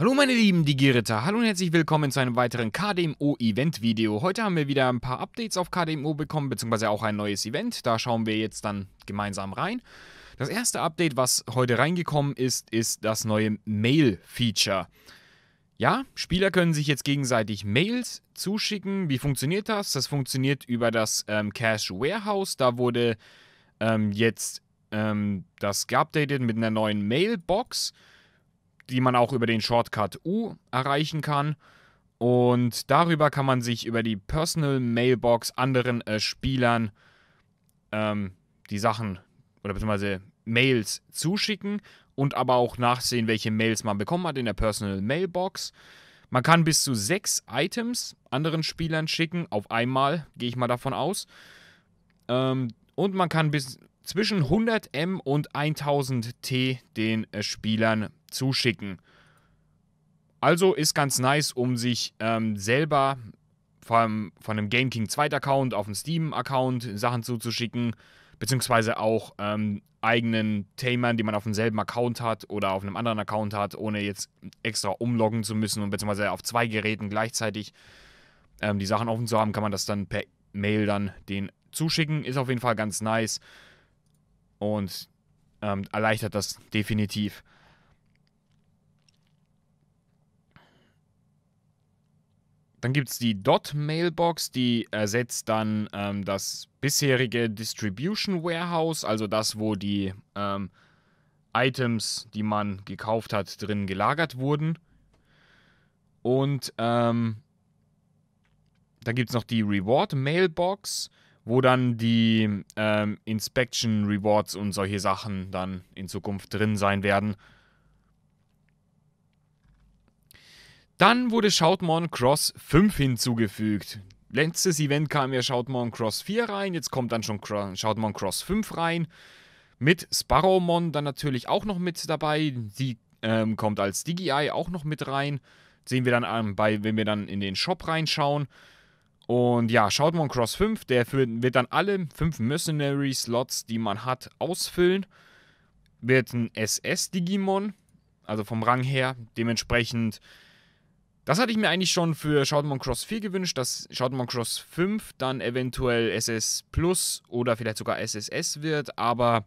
Hallo meine lieben Digi-Ritter, hallo und herzlich willkommen zu einem weiteren KDMO-Event-Video. Heute haben wir wieder ein paar Updates auf KDMO bekommen, beziehungsweise auch ein neues Event. Da schauen wir jetzt dann gemeinsam rein. Das erste Update, was heute reingekommen ist, ist das neue Mail-Feature. Ja, Spieler können sich jetzt gegenseitig Mails zuschicken. Wie funktioniert das? Das funktioniert über das ähm, Cache Warehouse. Da wurde ähm, jetzt ähm, das geupdatet mit einer neuen Mailbox die man auch über den Shortcut U erreichen kann. Und darüber kann man sich über die Personal Mailbox anderen äh, Spielern ähm, die Sachen oder beziehungsweise Mails zuschicken und aber auch nachsehen, welche Mails man bekommen hat in der Personal Mailbox. Man kann bis zu sechs Items anderen Spielern schicken, auf einmal, gehe ich mal davon aus. Ähm, und man kann bis zwischen 100 M und 1000 T den äh, Spielern zuschicken. Also ist ganz nice, um sich ähm, selber von, von einem Game King 2 Account auf einen Steam Account Sachen zuzuschicken, beziehungsweise auch ähm, eigenen Tamern, die man auf demselben Account hat oder auf einem anderen Account hat, ohne jetzt extra umloggen zu müssen und beziehungsweise auf zwei Geräten gleichzeitig ähm, die Sachen offen zu haben, kann man das dann per Mail dann den zuschicken. Ist auf jeden Fall ganz nice und ähm, erleichtert das definitiv. Dann gibt es die Dot-Mailbox, die ersetzt dann ähm, das bisherige Distribution Warehouse, also das, wo die ähm, Items, die man gekauft hat, drin gelagert wurden. Und ähm, dann gibt es noch die Reward Mailbox, wo dann die ähm, Inspection Rewards und solche Sachen dann in Zukunft drin sein werden. Dann wurde Shoutmon Cross 5 hinzugefügt. Letztes Event kam ja Shoutmon Cross 4 rein, jetzt kommt dann schon Shoutmon Cross 5 rein. Mit Sparrowmon dann natürlich auch noch mit dabei. Die ähm, kommt als Digi-Eye auch noch mit rein. Sehen wir dann an, bei, wenn wir dann in den Shop reinschauen. Und ja, Shoutmon Cross 5, der wird dann alle 5 Mercenary-Slots, die man hat, ausfüllen. Wird ein SS-Digimon, also vom Rang her. Dementsprechend das hatte ich mir eigentlich schon für Shoutmon Cross 4 gewünscht, dass Shoutmon Cross 5 dann eventuell SS Plus oder vielleicht sogar SSS wird, aber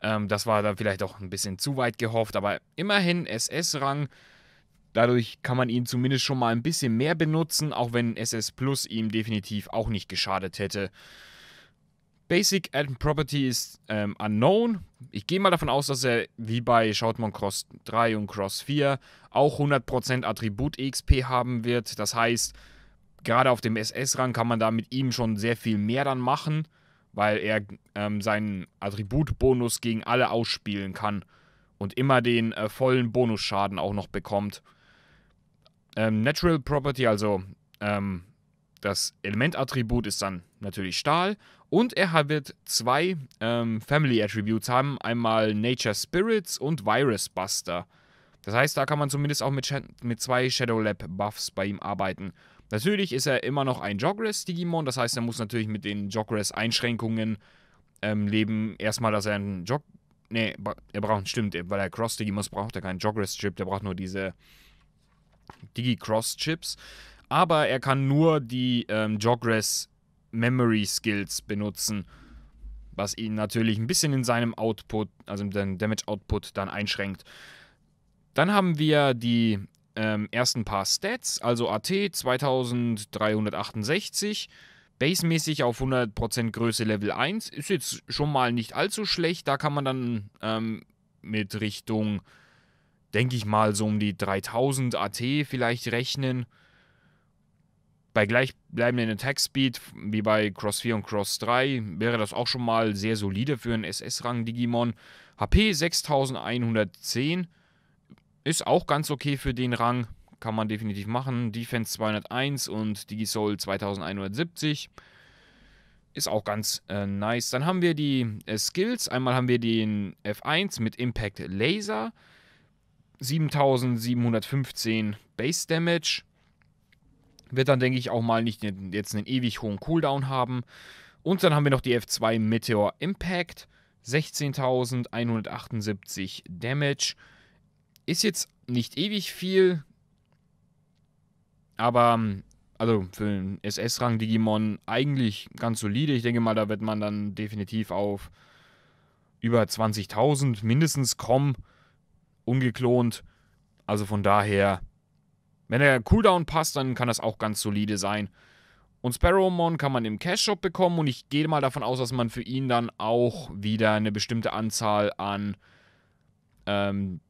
ähm, das war dann vielleicht auch ein bisschen zu weit gehofft, aber immerhin SS-Rang. Dadurch kann man ihn zumindest schon mal ein bisschen mehr benutzen, auch wenn SS Plus ihm definitiv auch nicht geschadet hätte. Basic Add Property ist ähm, unknown. Ich gehe mal davon aus, dass er wie bei Shoutmon Cross 3 und Cross 4 auch 100% Attribut XP haben wird. Das heißt, gerade auf dem SS-Rang kann man da mit ihm schon sehr viel mehr dann machen, weil er ähm, seinen Attributbonus gegen alle ausspielen kann und immer den äh, vollen Bonusschaden auch noch bekommt. Ähm, Natural Property, also ähm, das Elementattribut ist dann natürlich Stahl und er wird zwei ähm, Family Attributes haben, einmal Nature Spirits und Virus Buster. Das heißt, da kann man zumindest auch mit, mit zwei Shadow Lab Buffs bei ihm arbeiten. Natürlich ist er immer noch ein Jogress Digimon, das heißt, er muss natürlich mit den Jogress Einschränkungen ähm, leben. Erstmal, dass er einen Jog... Nee, er braucht, stimmt, weil er Cross Digimon braucht er keinen Jogress Chip, der braucht nur diese Digi Cross Chips. Aber er kann nur die ähm, Jogress Memory Skills benutzen, was ihn natürlich ein bisschen in seinem Output, also den Damage Output dann einschränkt. Dann haben wir die ähm, ersten paar Stats, also AT 2368, basemäßig auf 100% Größe Level 1, ist jetzt schon mal nicht allzu schlecht, da kann man dann ähm, mit Richtung, denke ich mal, so um die 3000 AT vielleicht rechnen bei gleichbleibenden Attack Speed, wie bei Cross 4 und Cross 3, wäre das auch schon mal sehr solide für einen SS-Rang-Digimon. HP 6110 ist auch ganz okay für den Rang, kann man definitiv machen. Defense 201 und Digisoul 2170 ist auch ganz äh, nice. Dann haben wir die äh, Skills. Einmal haben wir den F1 mit Impact Laser. 7715 Base Damage. Wird dann, denke ich, auch mal nicht jetzt einen ewig hohen Cooldown haben. Und dann haben wir noch die F2 Meteor Impact. 16.178 Damage. Ist jetzt nicht ewig viel. Aber, also für einen SS-Rang Digimon eigentlich ganz solide. Ich denke mal, da wird man dann definitiv auf über 20.000 mindestens kommen. Ungeklont. Also von daher, wenn der Cooldown passt, dann kann das auch ganz solide sein. Und Sparrowmon kann man im Cash-Shop bekommen und ich gehe mal davon aus, dass man für ihn dann auch wieder eine bestimmte Anzahl an ähm,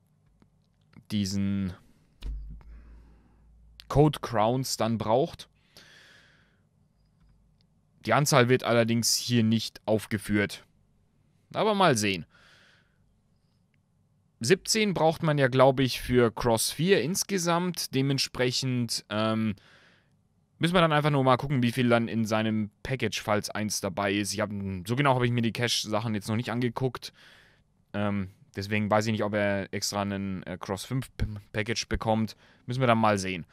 diesen Code Crowns dann braucht. Die Anzahl wird allerdings hier nicht aufgeführt. Aber mal sehen. 17 braucht man ja, glaube ich, für Cross 4 insgesamt. Dementsprechend ähm, müssen wir dann einfach nur mal gucken, wie viel dann in seinem Package, falls eins dabei ist. Ich hab, so genau habe ich mir die Cache-Sachen jetzt noch nicht angeguckt. Ähm, deswegen weiß ich nicht, ob er extra einen äh, Cross 5 Package bekommt. Müssen wir dann mal sehen.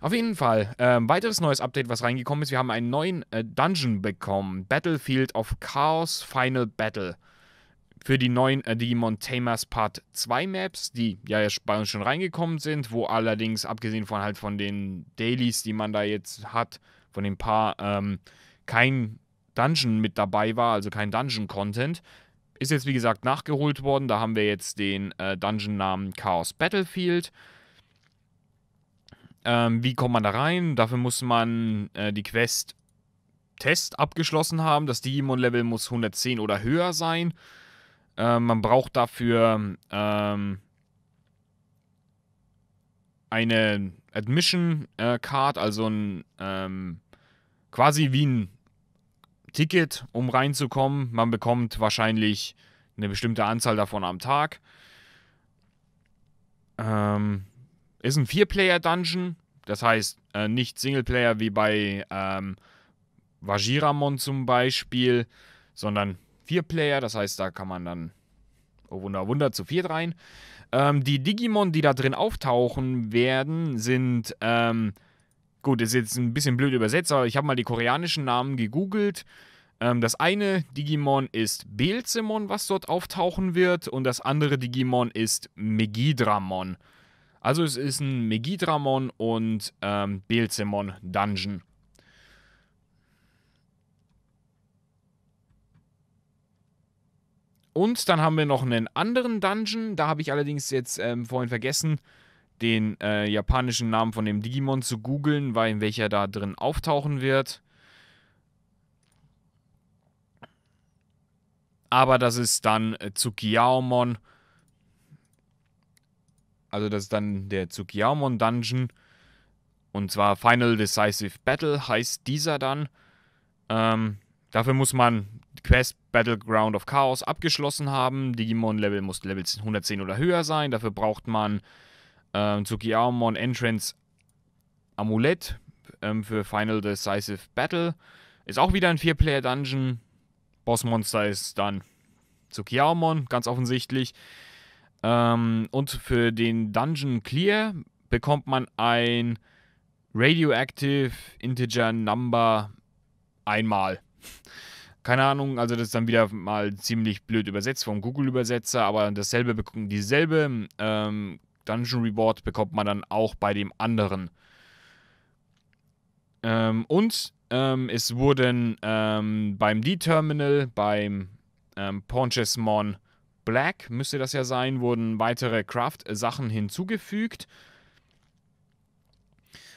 Auf jeden Fall, ähm, weiteres neues Update, was reingekommen ist. Wir haben einen neuen äh, Dungeon bekommen. Battlefield of Chaos Final Battle für die neuen äh, Digimon Tamers Part 2 Maps, die ja bei uns schon reingekommen sind, wo allerdings, abgesehen von halt von den Dailies, die man da jetzt hat, von den paar, ähm, kein Dungeon mit dabei war, also kein Dungeon-Content. Ist jetzt wie gesagt nachgeholt worden. Da haben wir jetzt den äh, Dungeon-Namen Chaos Battlefield. Ähm, wie kommt man da rein? Dafür muss man äh, die Quest Test abgeschlossen haben. Das Digimon-Level muss 110 oder höher sein. Äh, man braucht dafür ähm, eine Admission äh, Card, also ein ähm, quasi wie ein Ticket, um reinzukommen. Man bekommt wahrscheinlich eine bestimmte Anzahl davon am Tag. Ähm, ist ein Vier-Player-Dungeon, das heißt äh, nicht Singleplayer wie bei ähm, Vajiramon zum Beispiel, sondern vier Player, das heißt, da kann man dann, oh Wunder, Wunder, zu viert rein. Ähm, die Digimon, die da drin auftauchen werden, sind, ähm, gut, ist jetzt ein bisschen blöd übersetzt, aber ich habe mal die koreanischen Namen gegoogelt. Ähm, das eine Digimon ist Beelzemon, was dort auftauchen wird, und das andere Digimon ist Megidramon. Also es ist ein Megidramon und ähm, Beelzemon Dungeon. Und dann haben wir noch einen anderen Dungeon. Da habe ich allerdings jetzt ähm, vorhin vergessen, den äh, japanischen Namen von dem Digimon zu googeln, weil in welcher da drin auftauchen wird. Aber das ist dann äh, Tsukiyaomon. Also das ist dann der Tsukiyaomon Dungeon. Und zwar Final Decisive Battle heißt dieser dann. Ähm, dafür muss man Quest Battleground of Chaos abgeschlossen haben. Digimon-Level muss Level 110 oder höher sein. Dafür braucht man ähm, Tsukiyaomon Entrance Amulett ähm, für Final Decisive Battle. Ist auch wieder ein 4-Player-Dungeon. Bossmonster ist dann Tsukiyaomon, ganz offensichtlich. Ähm, und für den Dungeon Clear bekommt man ein Radioactive Integer Number einmal keine Ahnung, also das ist dann wieder mal ziemlich blöd übersetzt vom Google-Übersetzer, aber dasselbe, dieselbe ähm, Dungeon Reward bekommt man dann auch bei dem anderen. Ähm, und ähm, es wurden ähm, beim D-Terminal, beim ähm, Ponchesmon Black, müsste das ja sein, wurden weitere Craft-Sachen hinzugefügt.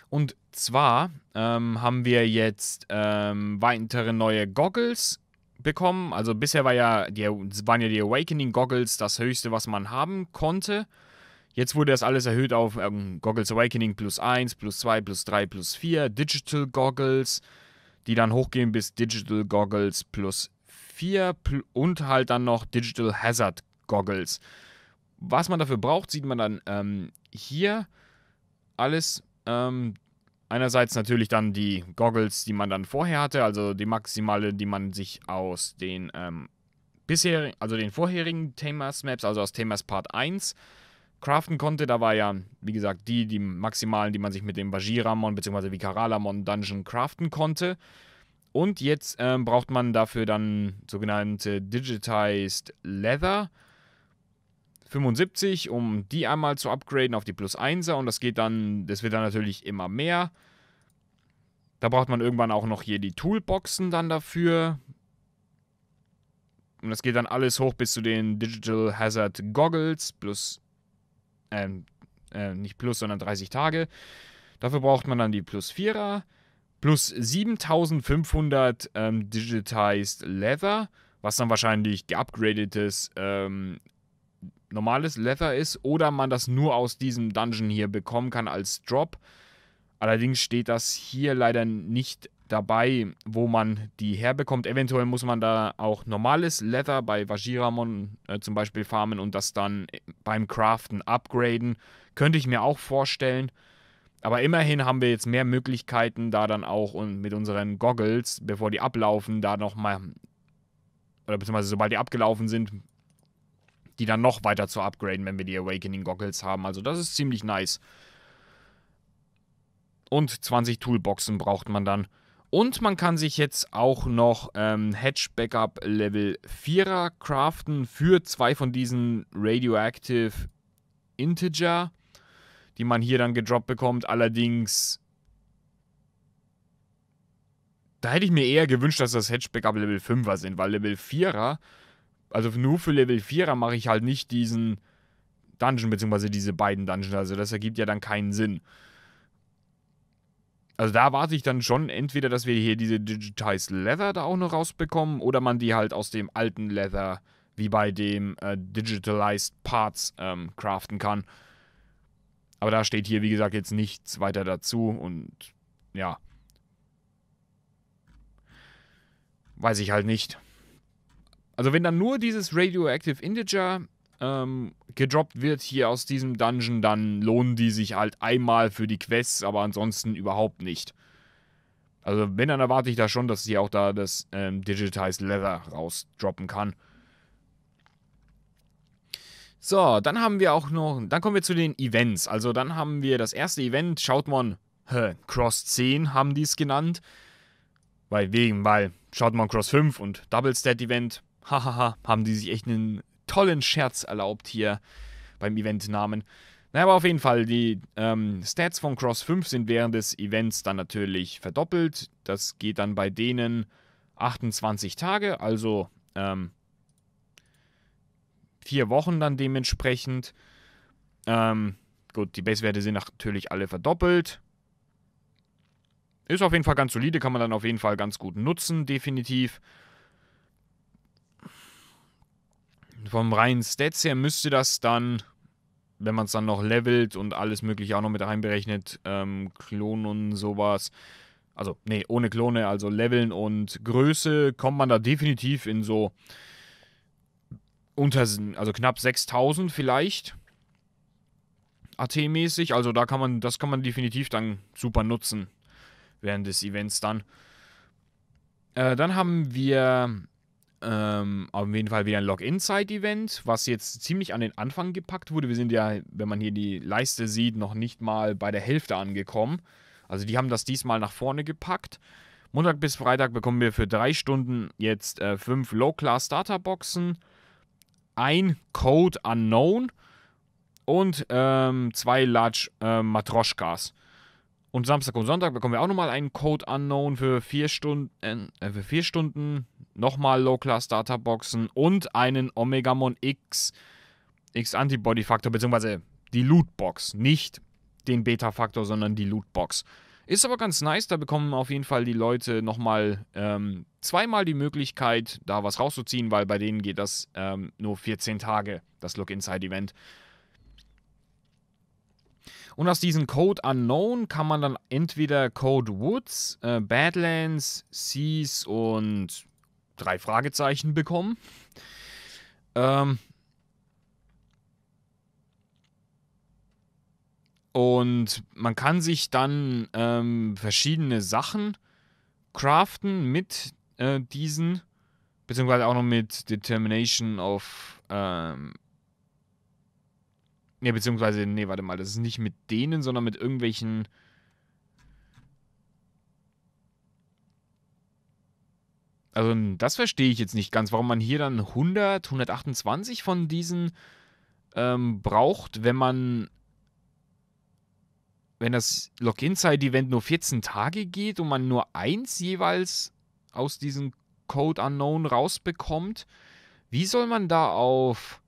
Und zwar ähm, haben wir jetzt ähm, weitere neue Goggles bekommen. Also bisher war ja die, waren ja die Awakening Goggles das höchste, was man haben konnte. Jetzt wurde das alles erhöht auf ähm, Goggles Awakening plus 1, plus 2, plus 3, plus 4, Digital Goggles, die dann hochgehen bis Digital Goggles plus 4 pl und halt dann noch Digital Hazard Goggles. Was man dafür braucht, sieht man dann ähm, hier alles ähm, einerseits natürlich dann die Goggles, die man dann vorher hatte, also die maximale, die man sich aus den ähm, bisherigen, also den vorherigen Tamers Maps, also aus Tamers Part 1 craften konnte. Da war ja, wie gesagt, die, die maximalen, die man sich mit dem Bajiramon bzw. Vikaralamon Dungeon craften konnte. Und jetzt ähm, braucht man dafür dann sogenannte Digitized Leather 75, um die einmal zu upgraden auf die Plus 1er und das geht dann, das wird dann natürlich immer mehr. Da braucht man irgendwann auch noch hier die Toolboxen dann dafür. Und das geht dann alles hoch bis zu den Digital Hazard Goggles plus, ähm, äh, nicht plus, sondern 30 Tage. Dafür braucht man dann die Plus 4er, plus 7500 ähm, Digitized Leather, was dann wahrscheinlich geupgradetes ähm, normales Leather ist, oder man das nur aus diesem Dungeon hier bekommen kann als Drop. Allerdings steht das hier leider nicht dabei, wo man die herbekommt. Eventuell muss man da auch normales Leather bei Vajiramon äh, zum Beispiel farmen und das dann beim Craften upgraden. Könnte ich mir auch vorstellen. Aber immerhin haben wir jetzt mehr Möglichkeiten, da dann auch und mit unseren Goggles, bevor die ablaufen, da nochmal, oder beziehungsweise sobald die abgelaufen sind, die dann noch weiter zu upgraden, wenn wir die Awakening Goggles haben. Also das ist ziemlich nice. Und 20 Toolboxen braucht man dann. Und man kann sich jetzt auch noch ähm, Hedge Backup Level 4er craften für zwei von diesen Radioactive Integer, die man hier dann gedroppt bekommt. Allerdings, da hätte ich mir eher gewünscht, dass das Hedge Backup Level 5er sind, weil Level 4er, also nur für Level 4er mache ich halt nicht diesen Dungeon, beziehungsweise diese beiden Dungeons. Also das ergibt ja dann keinen Sinn. Also da warte ich dann schon entweder, dass wir hier diese Digitized Leather da auch noch rausbekommen oder man die halt aus dem alten Leather wie bei dem äh, Digitalized Parts ähm, craften kann. Aber da steht hier, wie gesagt, jetzt nichts weiter dazu und ja. Weiß ich halt nicht. Also wenn dann nur dieses Radioactive Integer ähm, gedroppt wird hier aus diesem Dungeon, dann lohnen die sich halt einmal für die Quests, aber ansonsten überhaupt nicht. Also wenn, dann erwarte ich da schon, dass sie auch da das ähm, Digitized Leather rausdroppen kann. So, dann haben wir auch noch, dann kommen wir zu den Events. Also dann haben wir das erste Event, schaut man, Cross 10 haben die es genannt. Weil wegen, weil schaut man Cross 5 und Double Stat Event, hahaha, haben die sich echt einen tollen Scherz erlaubt hier beim Eventnamen. Naja, aber auf jeden Fall, die ähm, Stats von Cross 5 sind während des Events dann natürlich verdoppelt. Das geht dann bei denen 28 Tage, also ähm, vier Wochen dann dementsprechend. Ähm, gut, die Basewerte sind natürlich alle verdoppelt. Ist auf jeden Fall ganz solide, kann man dann auf jeden Fall ganz gut nutzen, definitiv. Vom reinen Stats her müsste das dann, wenn man es dann noch levelt und alles mögliche auch noch mit einberechnet, ähm, Klonen und sowas, also nee, ohne Klone, also Leveln und Größe, kommt man da definitiv in so unter, also knapp 6000 vielleicht. AT-mäßig, also da kann man, das kann man definitiv dann super nutzen während des Events dann. Äh, dann haben wir ähm, auf jeden Fall wieder ein Login-Side-Event, was jetzt ziemlich an den Anfang gepackt wurde. Wir sind ja, wenn man hier die Leiste sieht, noch nicht mal bei der Hälfte angekommen. Also die haben das diesmal nach vorne gepackt. Montag bis Freitag bekommen wir für drei Stunden jetzt äh, fünf Low-Class Starter-Boxen, ein Code Unknown und ähm, zwei Large äh, Matroschkas. Und Samstag und Sonntag bekommen wir auch nochmal einen Code Unknown für vier Stunden, äh, für vier Stunden, nochmal Low-Class Data Boxen und einen Omegamon X, X Antibody Faktor, beziehungsweise die Lootbox. Nicht den Beta-Faktor, sondern die Lootbox. Ist aber ganz nice, da bekommen auf jeden Fall die Leute nochmal ähm, zweimal die Möglichkeit, da was rauszuziehen, weil bei denen geht das ähm, nur 14 Tage, das Look-Inside-Event. Und aus diesem Code Unknown kann man dann entweder Code Woods, äh, Badlands, Seas und drei Fragezeichen bekommen. Ähm und man kann sich dann ähm, verschiedene Sachen craften mit äh, diesen, beziehungsweise auch noch mit Determination of ähm, Ne, beziehungsweise, nee, warte mal, das ist nicht mit denen, sondern mit irgendwelchen. Also, das verstehe ich jetzt nicht ganz, warum man hier dann 100, 128 von diesen ähm, braucht, wenn man wenn das Login-Side-Event nur 14 Tage geht und man nur eins jeweils aus diesem Code Unknown rausbekommt, wie soll man da auf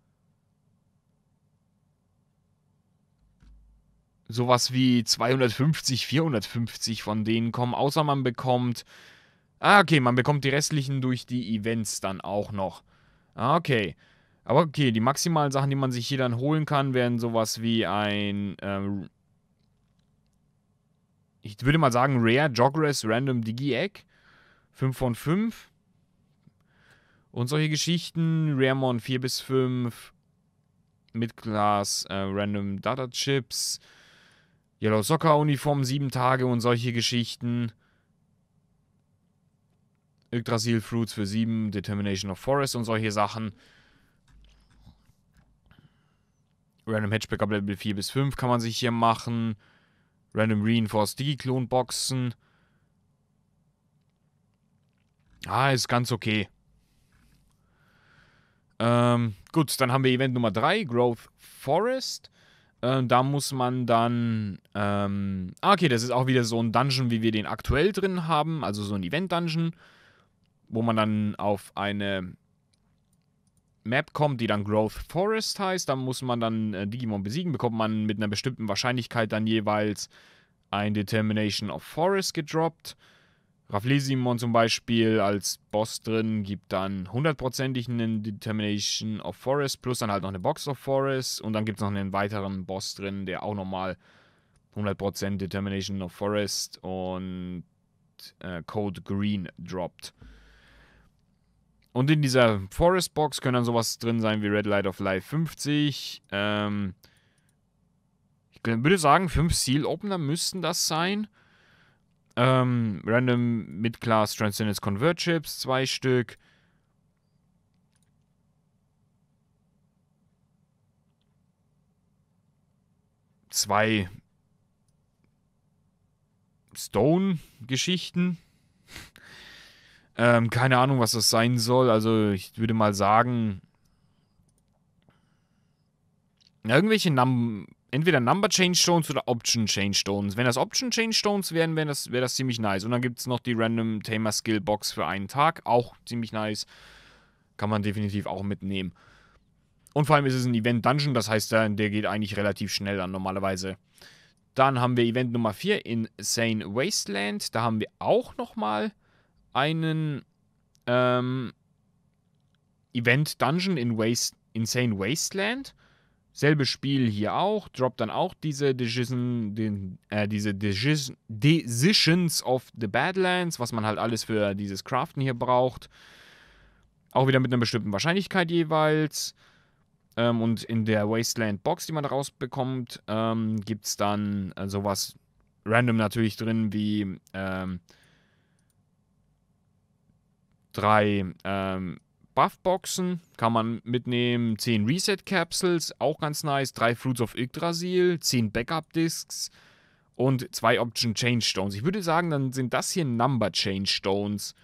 sowas wie 250, 450 von denen kommen, außer man bekommt. Ah, okay, man bekommt die restlichen durch die Events dann auch noch. Ah, okay. Aber okay, die maximalen Sachen, die man sich hier dann holen kann, wären sowas wie ein ähm, ich würde mal sagen, Rare Jogress Random Digi-Egg. 5 von 5. Und solche Geschichten. Raremon 4 bis 5. Midclass äh, Random Data Chips. Yellow Soccer Uniform 7 Tage und solche Geschichten. Yggdrasil Fruits für 7. Determination of Forest und solche Sachen. Random Hatchback Level 4 bis 5 kann man sich hier machen. Random Reinforced Digi-Klon Boxen. Ah, ist ganz okay. Ähm, gut, dann haben wir Event Nummer 3, Growth Forest. Ähm, da muss man dann. Ähm, ah, okay, das ist auch wieder so ein Dungeon, wie wir den aktuell drin haben. Also so ein Event-Dungeon, wo man dann auf eine Map kommt, die dann Growth Forest heißt. Da muss man dann äh, Digimon besiegen, bekommt man mit einer bestimmten Wahrscheinlichkeit dann jeweils ein Determination of Forest gedroppt. Raflesimon zum Beispiel als Boss drin gibt dann hundertprozentig einen Determination of Forest plus dann halt noch eine Box of Forest und dann gibt es noch einen weiteren Boss drin, der auch nochmal 100% Determination of Forest und äh, Code Green droppt. Und in dieser Forest Box können dann sowas drin sein wie Red Light of Life 50. Ähm, ich würde sagen, 5 Seal Opener müssten das sein. Ähm, Random Mid-Class Transcendence Convert Chips, 2 Stück. Zwei Stone-Geschichten. Ähm, keine Ahnung, was das sein soll. Also ich würde mal sagen, irgendwelche Num entweder Number Change Stones oder Option Change Stones. Wenn das Option Change Stones wären, wäre das, wär das ziemlich nice. Und dann gibt es noch die Random Tamer Skill Box für einen Tag. Auch ziemlich nice. Kann man definitiv auch mitnehmen. Und vor allem ist es ein Event Dungeon, das heißt, der, der geht eigentlich relativ schnell an normalerweise. Dann haben wir Event Nummer 4, Insane Wasteland. Da haben wir auch nochmal einen ähm, Event Dungeon in Waste, Insane Wasteland. Selbes Spiel hier auch, droppt dann auch diese, Decision, den, äh, diese Decisions of the Badlands, was man halt alles für dieses Craften hier braucht. Auch wieder mit einer bestimmten Wahrscheinlichkeit jeweils. Ähm, und in der Wasteland Box, die man rausbekommt, ähm, gibt es dann äh, sowas random natürlich drin wie ähm, drei ähm, Buffboxen kann man mitnehmen, 10 Reset Capsules, auch ganz nice, 3 Fruits of Yggdrasil, 10 Backup Discs und 2 Option Change Stones. Ich würde sagen, dann sind das hier Number Change Stones.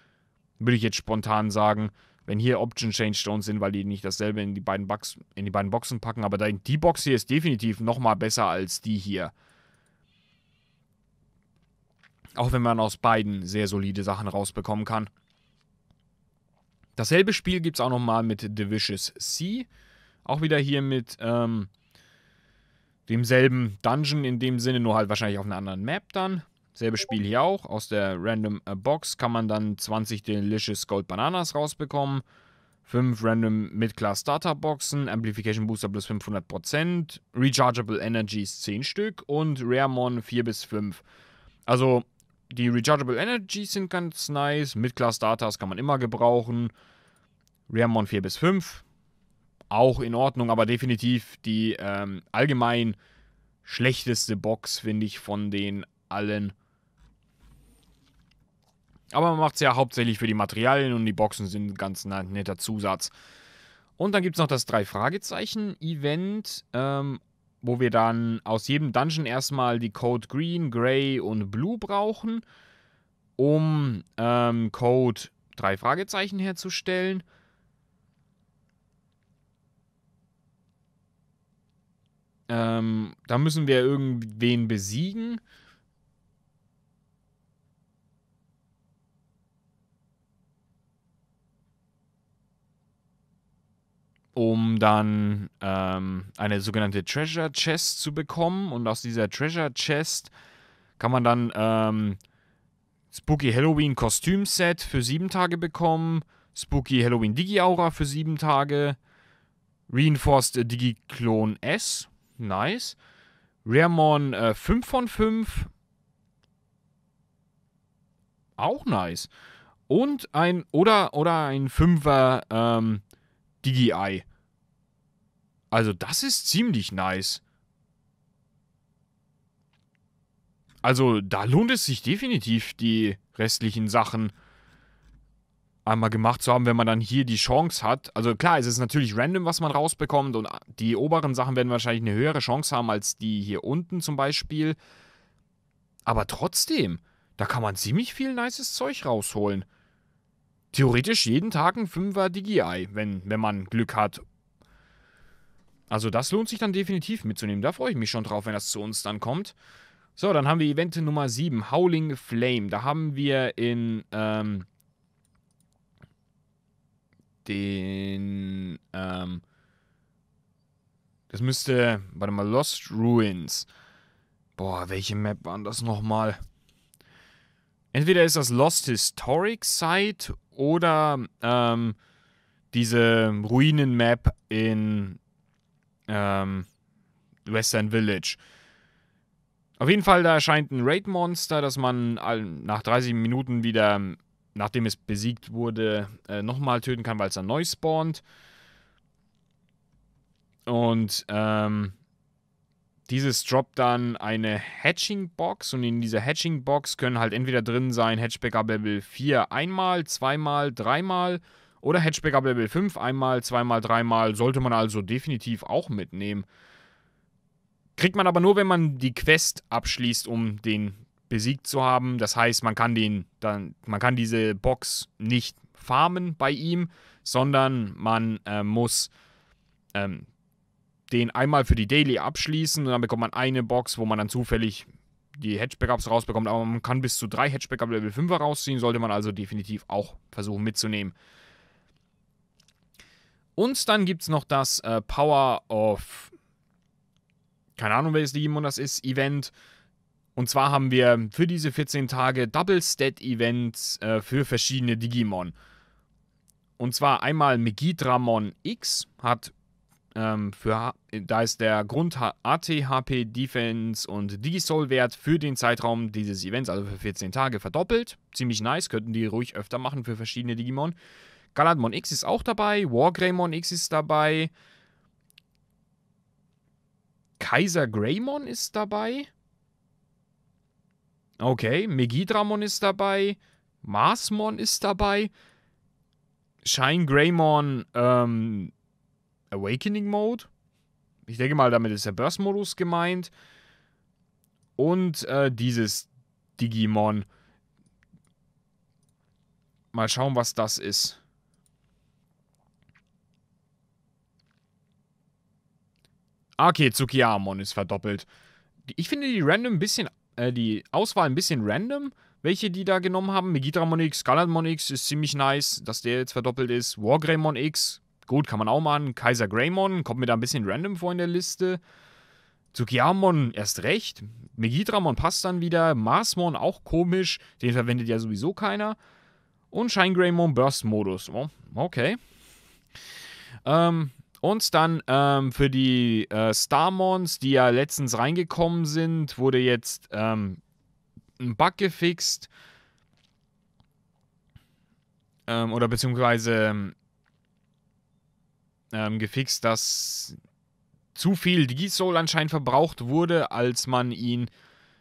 Würde ich jetzt spontan sagen, wenn hier Option Change Stones sind, weil die nicht dasselbe in die beiden, Box, in die beiden Boxen packen. Aber die Box hier ist definitiv nochmal besser als die hier. Auch wenn man aus beiden sehr solide Sachen rausbekommen kann. Dasselbe Spiel gibt es auch nochmal mit The Vicious Sea. Auch wieder hier mit ähm, demselben Dungeon in dem Sinne, nur halt wahrscheinlich auf einer anderen Map dann. Selbe Spiel hier auch. Aus der Random äh, Box kann man dann 20 Delicious Gold Bananas rausbekommen. 5 Random Mid-Class Starter Boxen, Amplification Booster plus 500%, Rechargeable Energies 10 Stück und Raremon 4 bis 5. Also die Rechargeable Energies sind ganz nice. Mid-Class Datas kann man immer gebrauchen. Raremon 4 bis 5. Auch in Ordnung, aber definitiv die ähm, allgemein schlechteste Box, finde ich, von den allen. Aber man macht es ja hauptsächlich für die Materialien und die Boxen sind ein ganz netter Zusatz. Und dann gibt es noch das Drei-Fragezeichen-Event. Ähm, wo wir dann aus jedem Dungeon erstmal die Code Green, Gray und Blue brauchen, um ähm, Code drei Fragezeichen herzustellen. Ähm, da müssen wir irgendwen besiegen. Um dann ähm, eine sogenannte Treasure Chest zu bekommen. Und aus dieser Treasure Chest kann man dann ähm, Spooky Halloween Kostümset für sieben Tage bekommen, Spooky Halloween Digi Aura für sieben Tage, Reinforced Digi Clone S, nice, Raremon äh, 5 von 5, auch nice. Und ein, oder, oder ein 5er ähm, Digi-Eye. Also das ist ziemlich nice. Also da lohnt es sich definitiv, die restlichen Sachen einmal gemacht zu haben, wenn man dann hier die Chance hat. Also klar, es ist natürlich random, was man rausbekommt und die oberen Sachen werden wahrscheinlich eine höhere Chance haben als die hier unten zum Beispiel. Aber trotzdem, da kann man ziemlich viel nices Zeug rausholen. Theoretisch jeden Tag ein 5er Digi-Eye, wenn, wenn man Glück hat. Also das lohnt sich dann definitiv mitzunehmen. Da freue ich mich schon drauf, wenn das zu uns dann kommt. So, dann haben wir Event Nummer 7, Howling Flame. Da haben wir in ähm, den, ähm, das müsste, warte mal, Lost Ruins. Boah, welche Map waren das nochmal? Entweder ist das Lost Historic Site oder ähm, diese Ruinen-Map in ähm, Western Village. Auf jeden Fall, da erscheint ein Raid-Monster, das man nach 30 Minuten wieder, nachdem es besiegt wurde, äh, nochmal töten kann, weil es dann neu spawnt. Und ähm, dieses droppt dann eine Hatching-Box und in dieser Hatching-Box können halt entweder drin sein Hatchback Up Level 4 einmal, zweimal, dreimal oder Hatchback Up Level 5 einmal, zweimal, dreimal. Sollte man also definitiv auch mitnehmen. Kriegt man aber nur, wenn man die Quest abschließt, um den besiegt zu haben. Das heißt, man kann den dann, man kann diese Box nicht farmen bei ihm, sondern man äh, muss ähm, den einmal für die Daily abschließen und dann bekommt man eine Box, wo man dann zufällig die Hatch-Backups rausbekommt. Aber man kann bis zu drei Hatch-Backup Level 5 rausziehen, sollte man also definitiv auch versuchen mitzunehmen. Und dann gibt es noch das äh, Power of keine Ahnung, welches Digimon das ist, Event. Und zwar haben wir für diese 14 Tage Double Stat Events äh, für verschiedene Digimon. Und zwar einmal Megidramon X hat ähm, für da ist der Grund AT, HP, Defense und Digisoul-Wert für den Zeitraum dieses Events, also für 14 Tage, verdoppelt. Ziemlich nice, könnten die ruhig öfter machen für verschiedene Digimon. Galadmon X ist auch dabei, Wargreymon X ist dabei, Kaiser Greymon ist dabei. Okay, Megidramon ist dabei. Marsmon ist dabei. Shine Greymon ähm, Awakening Mode. Ich denke mal, damit ist der Burst-Modus gemeint. Und äh, dieses Digimon. Mal schauen, was das ist. Okay, Tsukiyamon ist verdoppelt. Ich finde die random ein bisschen, äh, die Auswahl ein bisschen random, welche die da genommen haben. Megidramon X, Galadmon X ist ziemlich nice, dass der jetzt verdoppelt ist. Wargreymon X, gut, kann man auch machen. Kaiser Greymon kommt mir da ein bisschen random vor in der Liste. Tsukiyamon erst recht. Megidramon passt dann wieder. Marsmon auch komisch. Den verwendet ja sowieso keiner. Und Shine Greymon Burst Modus. Oh, okay. Ähm, und dann ähm, für die äh, Starmons, die ja letztens reingekommen sind, wurde jetzt ähm, ein Bug gefixt. Ähm, oder beziehungsweise ähm, gefixt, dass zu viel Digisoul anscheinend verbraucht wurde, als man ihn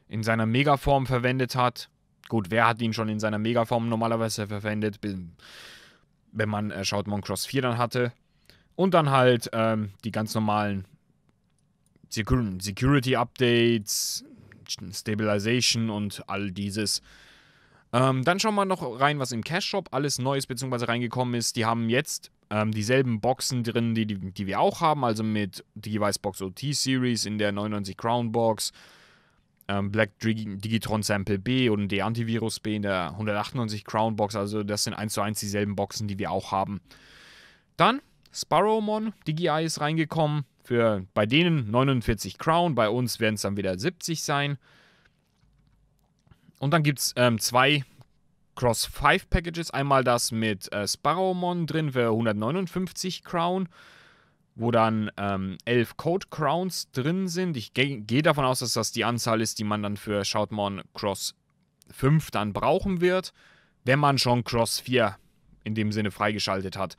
in seiner Megaform verwendet hat. Gut, wer hat ihn schon in seiner Megaform normalerweise verwendet, wenn man äh, Shoutmon Cross 4 dann hatte. Und dann halt ähm, die ganz normalen Security Updates, Stabilization und all dieses. Ähm, dann schauen wir noch rein, was im Cash-Shop alles Neues bzw. reingekommen ist. Die haben jetzt ähm, dieselben Boxen drin, die, die, die, wir auch haben, also mit Device Box OT Series in der 99 Crown Box, ähm, Black Digitron Sample B und der Antivirus B in der 198 Crown Box. Also das sind eins zu eins dieselben Boxen, die wir auch haben. Dann Sparrowmon DigiEye ist reingekommen. Für bei denen 49 Crown, bei uns werden es dann wieder 70 sein. Und dann gibt es ähm, zwei Cross 5 Packages. Einmal das mit äh, Sparrowmon drin für 159 Crown, wo dann ähm, 11 Code Crowns drin sind. Ich gehe geh davon aus, dass das die Anzahl ist, die man dann für Shoutmon Cross 5 dann brauchen wird, wenn man schon Cross 4 in dem Sinne freigeschaltet hat.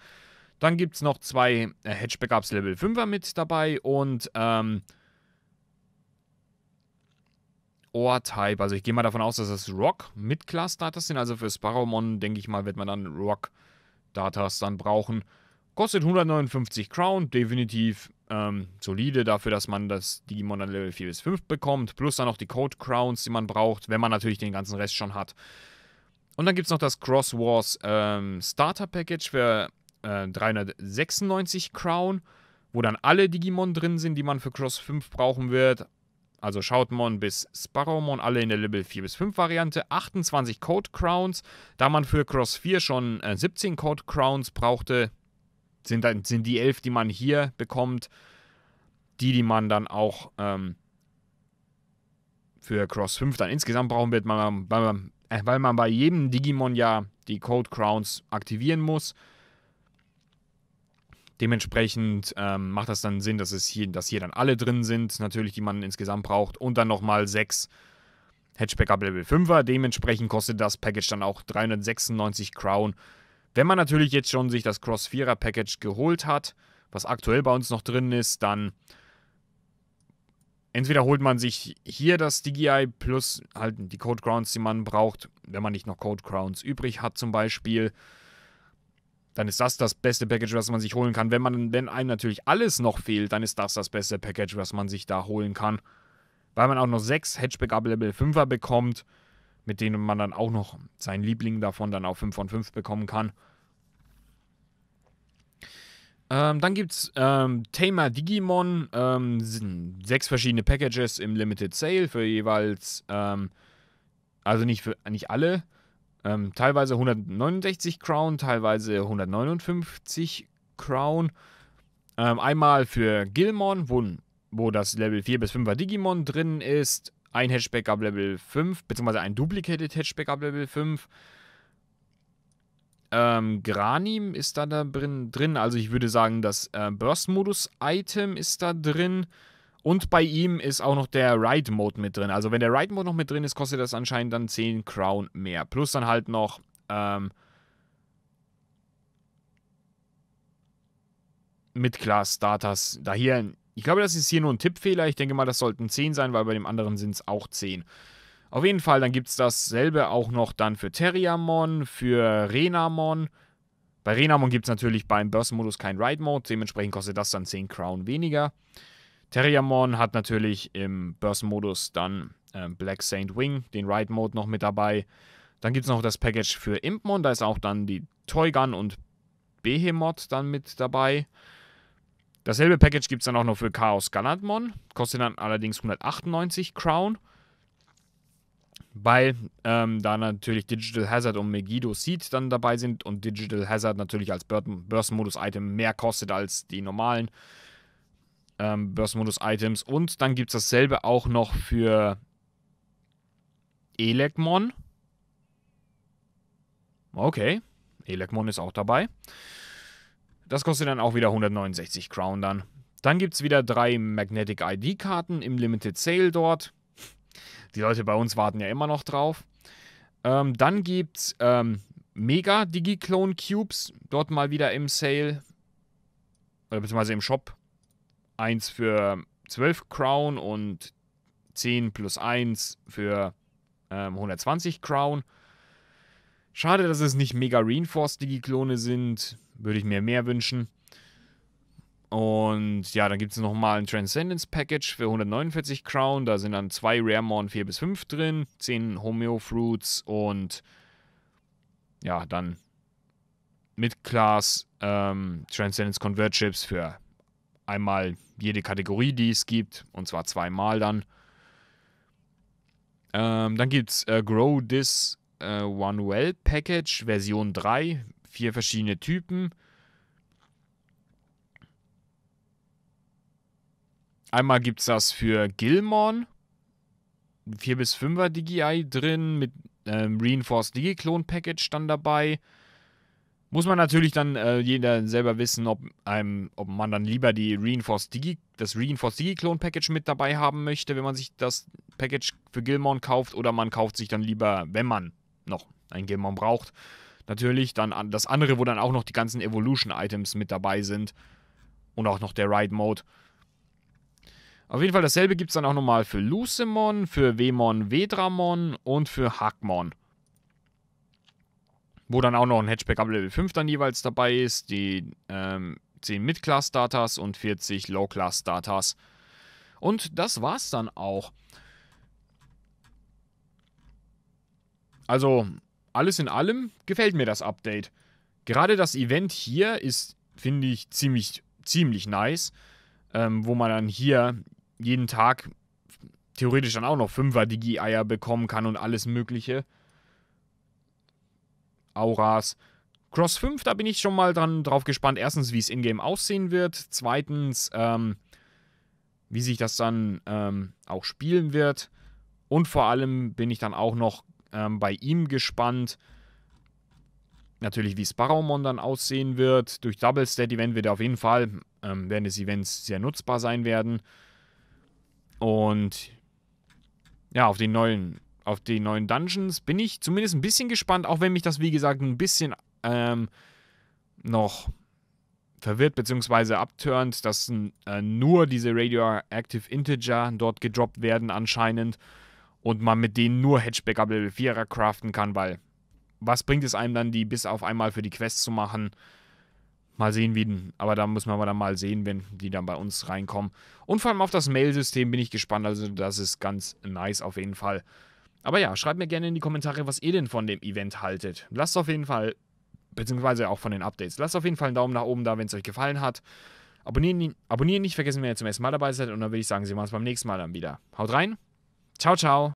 Dann gibt es noch zwei äh, Hedge-Backups Level 5er mit dabei und ähm, Ore-Type. Also ich gehe mal davon aus, dass das Rock mit Class-Datas sind. Also für Sparrowmon, denke ich mal, wird man dann Rock-Datas dann brauchen. Kostet 159 Crown, definitiv ähm, solide dafür, dass man das Digimon an Level 4 bis 5 bekommt. Plus dann noch die Code Crowns, die man braucht, wenn man natürlich den ganzen Rest schon hat. Und dann gibt es noch das Cross Wars ähm, Starter Package für 396 äh, Crown, wo dann alle Digimon drin sind, die man für Cross 5 brauchen wird. Also Shoutmon bis Sparrowmon, alle in der Level 4 bis 5 Variante. 28 Code Crowns. Da man für Cross 4 schon äh, 17 Code Crowns brauchte, sind, sind die 11, die man hier bekommt, die, die man dann auch ähm, für Cross 5 dann insgesamt brauchen wird, weil man, äh, weil man bei jedem Digimon ja die Code Crowns aktivieren muss. Dementsprechend ähm, macht das dann Sinn, dass, es hier, dass hier dann alle drin sind, natürlich, die man insgesamt braucht. Und dann nochmal sechs Hatchback Level 5er. Dementsprechend kostet das Package dann auch 396 Crown. Wenn man natürlich jetzt schon sich das Cross 4er Package geholt hat, was aktuell bei uns noch drin ist, dann entweder holt man sich hier das DGI plus halt die Code Crowns, die man braucht, wenn man nicht noch Code Crowns übrig hat zum Beispiel dann ist das das beste Package, was man sich holen kann. Wenn, man, wenn einem natürlich alles noch fehlt, dann ist das das beste Package, was man sich da holen kann. Weil man auch noch sechs Hatchback Up Level 5er bekommt, mit denen man dann auch noch seinen Liebling davon dann auf 5 von 5 bekommen kann. Ähm, dann gibt es ähm, Tamer Digimon, ähm, sechs verschiedene Packages im Limited Sale für jeweils, ähm, also nicht für nicht alle, ähm, teilweise 169 Crown, teilweise 159 Crown. Ähm, einmal für Gilmon, wo, wo das Level 4 bis 5er Digimon drin ist. Ein Hatchback ab Level 5, beziehungsweise ein Duplicated Hatchback ab Level 5. Ähm, Granim ist da, da drin, drin. Also ich würde sagen, das äh, Burst-Modus-Item ist da drin. Und bei ihm ist auch noch der Ride-Mode mit drin. Also wenn der Ride-Mode noch mit drin ist, kostet das anscheinend dann 10 Crown mehr. Plus dann halt noch ähm, mit Class Starters. Da hier, ich glaube, das ist hier nur ein Tippfehler. Ich denke mal, das sollten 10 sein, weil bei dem anderen sind es auch 10. Auf jeden Fall, dann gibt es dasselbe auch noch dann für Terriamon, für Renamon. Bei Renamon gibt es natürlich beim Burst-Modus keinen Ride-Mode, dementsprechend kostet das dann 10 Crown weniger. Terriamon hat natürlich im Burst-Modus dann äh, Black Saint Wing, den Ride-Mode noch mit dabei. Dann gibt es noch das Package für Impmon, da ist auch dann die Toy Gun und Behemoth dann mit dabei. Dasselbe Package gibt es dann auch noch für Chaos Galadmon, kostet dann allerdings 198 Crown. Weil ähm, da natürlich Digital Hazard und Megiddo Seed dann dabei sind und Digital Hazard natürlich als Burst-Modus-Item mehr kostet als die normalen ähm, Börsenmodus-Items. Und dann gibt es dasselbe auch noch für Elekmon. Okay, Elekmon ist auch dabei. Das kostet dann auch wieder 169 Crown dann. Dann gibt es wieder drei Magnetic ID-Karten im Limited Sale dort. Die Leute bei uns warten ja immer noch drauf. Ähm, dann gibt es ähm, Mega Digi-Clone Cubes dort mal wieder im Sale. Oder beziehungsweise im Shop eins für 12 Crown und 10 plus 1 für ähm, 120 Crown. Schade, dass es nicht mega Reinforced Digi-Klone sind. Würde ich mir mehr wünschen. Und ja, dann gibt es nochmal ein Transcendence Package für 149 Crown. Da sind dann zwei Raremon 4 bis 5 drin, 10 Homeo Fruits und ja, dann Mid-Class ähm, Transcendence Convert Chips für einmal jede Kategorie, die es gibt, und zwar zweimal dann. Ähm, dann gibt es äh, Grow This äh, One Well Package Version 3, vier verschiedene Typen. Einmal gibt es das für Gilmon. 4 bis 5er DGI drin mit ähm, Reinforced Digi-Clone Package dann dabei. Muss man natürlich dann äh, jeder selber wissen, ob, einem, ob man dann lieber die Reinforced Digi, das Reinforced Digi-Clone Package mit dabei haben möchte, wenn man sich das Package für Gilmon kauft, oder man kauft sich dann lieber, wenn man noch ein Gilmon braucht, natürlich dann an das andere, wo dann auch noch die ganzen Evolution-Items mit dabei sind und auch noch der Ride-Mode. Auf jeden Fall dasselbe gibt es dann auch nochmal für Lucemon, für Wemon Vedramon und für Hakmon. Wo dann auch noch ein Hatchback ab Level 5 dann jeweils dabei ist, die ähm, 10 Mid-Class-Datas und 40 Low-Class-Datas. Und das war's dann auch. Also, alles in allem gefällt mir das Update. Gerade das Event hier ist, finde ich, ziemlich, ziemlich nice. Ähm, wo man dann hier jeden Tag theoretisch dann auch noch 5er Digi-Eier bekommen kann und alles Mögliche. Auras. Cross 5, da bin ich schon mal dran, drauf gespannt. Erstens, wie es in-game aussehen wird. Zweitens, ähm, wie sich das dann ähm, auch spielen wird. Und vor allem bin ich dann auch noch ähm, bei ihm gespannt. Natürlich, wie Sparrowmon dann aussehen wird. Durch Double Stat Event wird er auf jeden Fall ähm, während des Events sehr nutzbar sein werden. Und ja, auf den neuen, auf die neuen Dungeons bin ich zumindest ein bisschen gespannt, auch wenn mich das, wie gesagt, ein bisschen ähm, noch verwirrt bzw. abturnt, dass äh, nur diese Radioactive Integer dort gedroppt werden anscheinend und man mit denen nur Hatchback ab Level 4er craften kann, weil was bringt es einem dann, die bis auf einmal für die Quest zu machen? Mal sehen, wie, aber da man aber dann mal sehen, wenn die dann bei uns reinkommen. Und vor allem auf das Mail-System bin ich gespannt. Also, das ist ganz nice auf jeden Fall. Aber ja, schreibt mir gerne in die Kommentare, was ihr denn von dem Event haltet. Lasst auf jeden Fall, beziehungsweise auch von den Updates, lasst auf jeden Fall einen Daumen nach oben da, wenn es euch gefallen hat. Abonnieren, abonnieren nicht vergessen, wenn ihr zum ersten Mal dabei seid. Und dann würde ich sagen, sehen wir uns beim nächsten Mal dann wieder. Haut rein. Ciao, ciao.